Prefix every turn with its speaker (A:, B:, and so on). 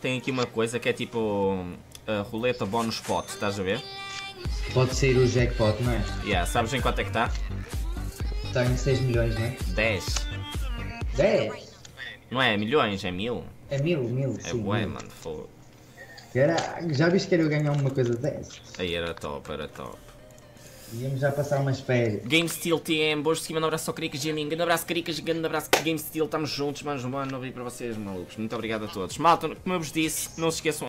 A: Tem- aqui uma coisa que é tipo a roleta bonus pot, estás a ver?
B: Pode sair o jackpot, não é?
A: Yeah, sabes em quanto é que está?
B: Está em 6 milhões, não é?
A: 10.
B: 10?
A: Não é milhões, é mil.
B: É mil, mil,
A: É bué, mano, foda.
B: Caraca, já viste que era eu ganhar uma coisa dessas?
A: Aí era top, era top.
B: Íamos já passar umas férias.
A: Game Steel TM, boas de cima, um abraço ao Cricas Gaming, grande abraço Cricas, grande abraço Game Steel, estamos juntos, mais um ano, novo aí para vocês, malucos. Muito obrigado a todos. Malta, como eu vos disse, não se esqueçam